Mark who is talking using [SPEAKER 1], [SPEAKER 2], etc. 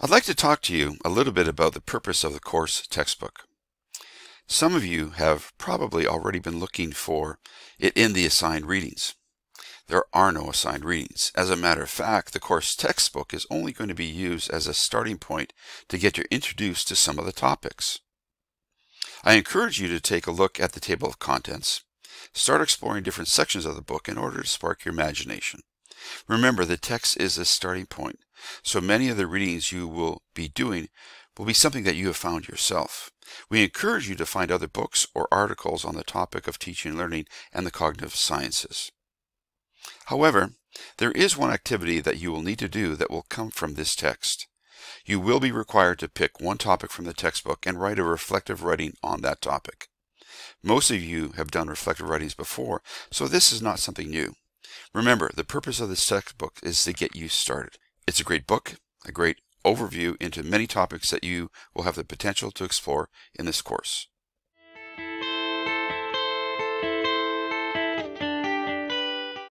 [SPEAKER 1] I'd like to talk to you a little bit about the purpose of the course textbook. Some of you have probably already been looking for it in the assigned readings. There are no assigned readings. As a matter of fact, the course textbook is only going to be used as a starting point to get you introduced to some of the topics. I encourage you to take a look at the table of contents. Start exploring different sections of the book in order to spark your imagination. Remember, the text is a starting point, so many of the readings you will be doing will be something that you have found yourself. We encourage you to find other books or articles on the topic of teaching and learning and the cognitive sciences. However, there is one activity that you will need to do that will come from this text. You will be required to pick one topic from the textbook and write a reflective writing on that topic. Most of you have done reflective writings before, so this is not something new. Remember, the purpose of this textbook is to get you started. It's a great book, a great overview into many topics that you will have the potential to explore in this course.